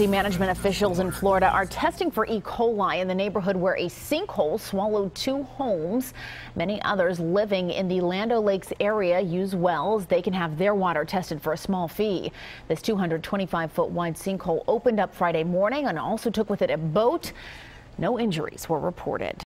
Management officials in Florida are testing for E. coli in the neighborhood where a sinkhole swallowed two homes. Many others living in the Land O' Lakes area use wells. They can have their water tested for a small fee. This 225 foot wide sinkhole opened up Friday morning and also took with it a boat. No injuries were reported.